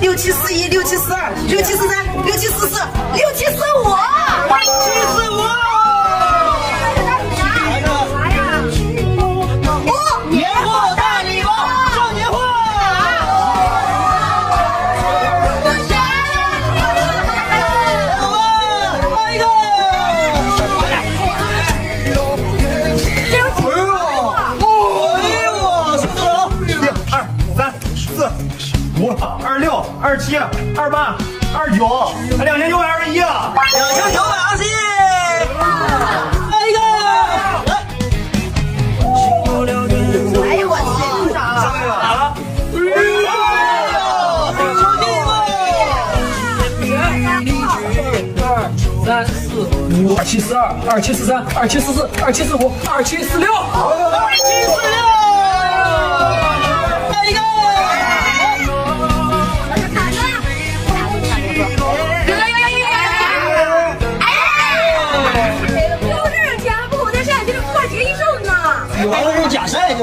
六七四一，六七四二，六七二七二八二九，两千九百二十一啊！两千九百二十一！来一个！来。哎呦我去，多少？咋了？三四五，二七四二，二七四三，二七四四，二七四五，二七四六。二七四六，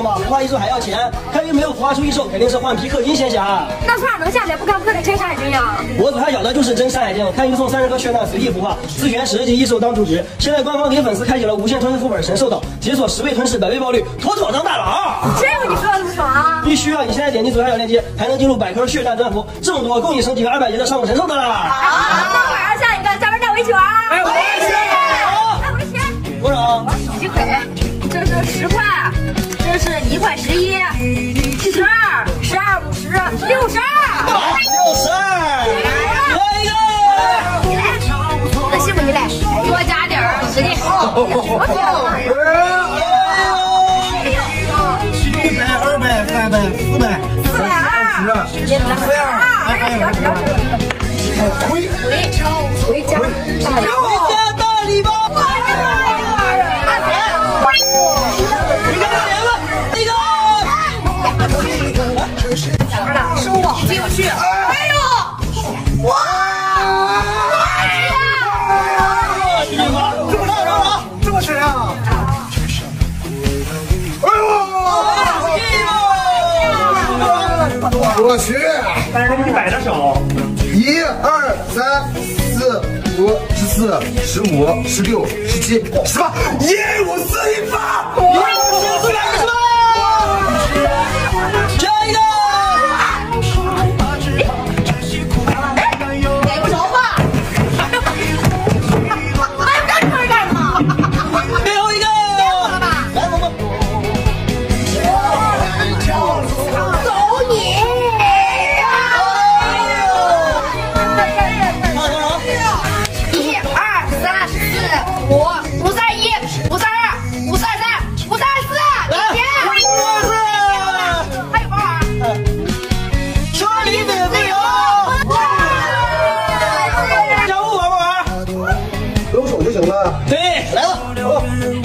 孵化异兽还要钱，看有没有孵化出异兽，肯定是换皮氪金仙侠。那从哪能下载？不看不看得真山海经呀？我左下角的就是真山海经，看一送三十颗血蛋，随意孵化，自选十级异兽当主角。现在官方给粉丝开启了无限吞噬副本神兽岛，解锁十倍吞噬，百倍爆率，妥妥当大佬。这个你说的这么爽啊？必须啊！你现在点击左下角链接，还能进入百科血战专服，这么多够你升级个二百级的上古神兽的了！好，那晚上下一个，一百、二百、三百、四百、四百二，四百二，二，聊聊回回回家。回家大礼包！你看这脸了，那个。收网进去。我去，但是一百的少。一二三四五十四十五十六十七十八，一五四一八，对，来了。